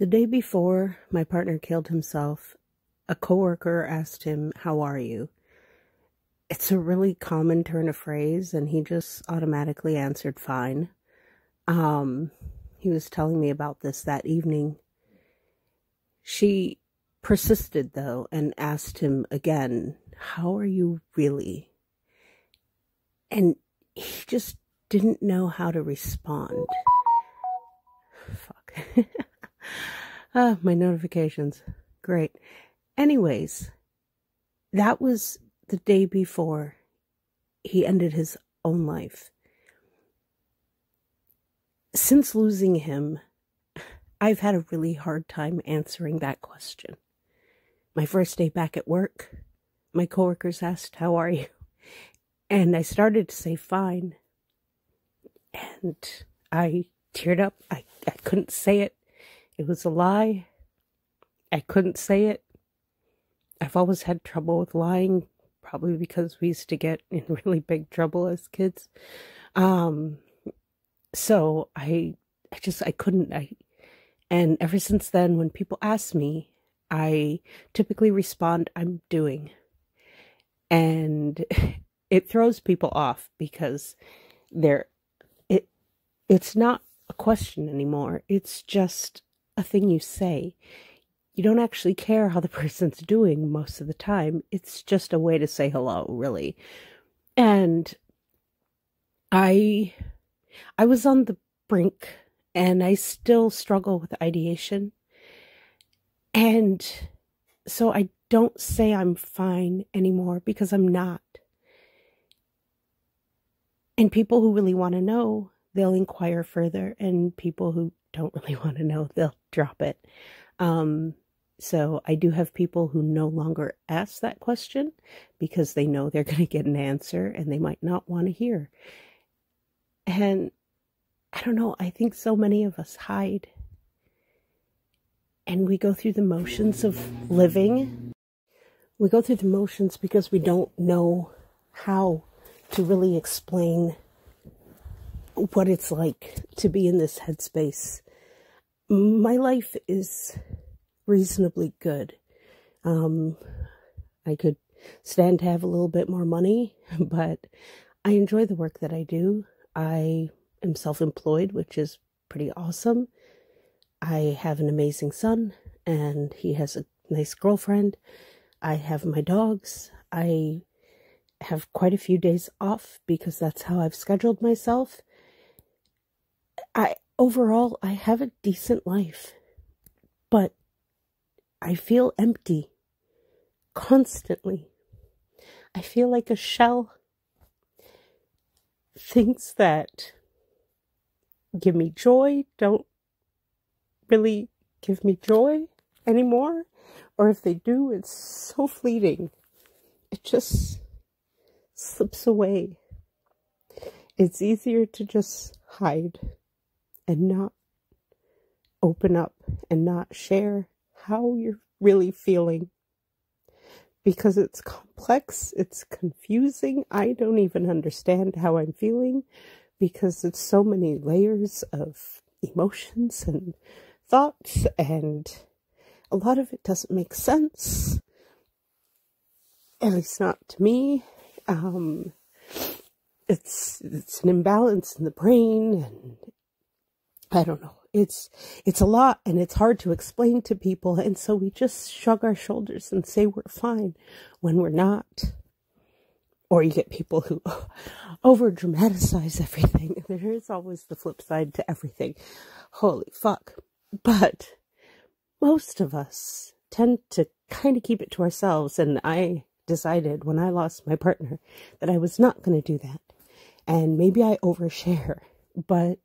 The day before my partner killed himself, a coworker asked him, How are you? It's a really common turn of phrase, and he just automatically answered, Fine. Um, he was telling me about this that evening. She persisted, though, and asked him again, How are you really? And he just didn't know how to respond. Fuck. ah, my notifications. Great. Anyways, that was the day before he ended his own life. Since losing him, I've had a really hard time answering that question. My first day back at work, my coworkers asked, How are you? And I started to say, Fine. And I teared up. I, I couldn't say it. It was a lie. I couldn't say it. I've always had trouble with lying, probably because we used to get in really big trouble as kids. Um, so I, I just, I couldn't, I, and ever since then, when people ask me, I typically respond, I'm doing. And it throws people off because they're, it, it's not a question anymore. It's just a thing you say. You don't actually care how the person's doing most of the time. It's just a way to say hello, really. And I I was on the brink and I still struggle with ideation. And so I don't say I'm fine anymore because I'm not. And people who really want to know, they'll inquire further. And people who don't really want to know, they'll drop it. Um, so I do have people who no longer ask that question because they know they're going to get an answer and they might not want to hear. And I don't know, I think so many of us hide. And we go through the motions of living. We go through the motions because we don't know how to really explain what it's like to be in this headspace. My life is reasonably good. Um, I could stand to have a little bit more money, but I enjoy the work that I do. I am self employed, which is pretty awesome. I have an amazing son, and he has a nice girlfriend. I have my dogs. I have quite a few days off because that's how I've scheduled myself. I overall I have a decent life, but I feel empty constantly. I feel like a shell. Things that give me joy don't really give me joy anymore, or if they do, it's so fleeting. It just slips away. It's easier to just hide and not open up and not share how you're really feeling. Because it's complex, it's confusing. I don't even understand how I'm feeling because it's so many layers of emotions and thoughts, and a lot of it doesn't make sense. At least not to me. Um, it's it's an imbalance in the brain, and I don't know. It's it's a lot, and it's hard to explain to people, and so we just shrug our shoulders and say we're fine when we're not. Or you get people who over dramatize everything. There is always the flip side to everything. Holy fuck. But most of us tend to kind of keep it to ourselves. And I decided when I lost my partner that I was not going to do that. And maybe I overshare, but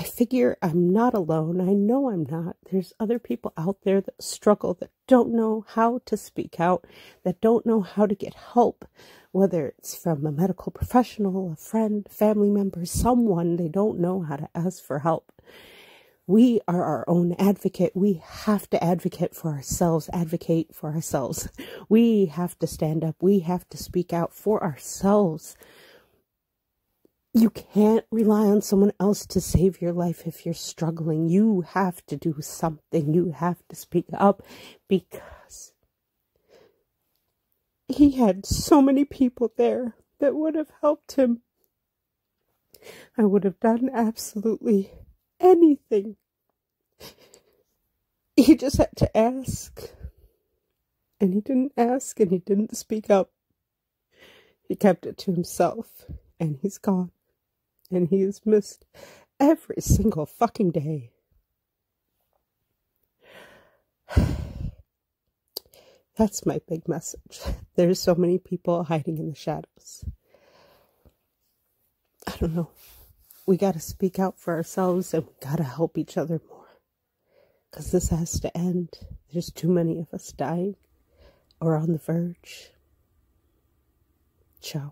I figure I'm not alone. I know I'm not. There's other people out there that struggle, that don't know how to speak out, that don't know how to get help, whether it's from a medical professional, a friend, family member, someone, they don't know how to ask for help. We are our own advocate. We have to advocate for ourselves, advocate for ourselves. We have to stand up. We have to speak out for ourselves you can't rely on someone else to save your life if you're struggling. You have to do something. You have to speak up because he had so many people there that would have helped him. I would have done absolutely anything. He just had to ask. And he didn't ask and he didn't speak up. He kept it to himself and he's gone. And he is missed every single fucking day. That's my big message. There's so many people hiding in the shadows. I don't know. We got to speak out for ourselves and we got to help each other more. Because this has to end. There's too many of us dying or on the verge. Ciao.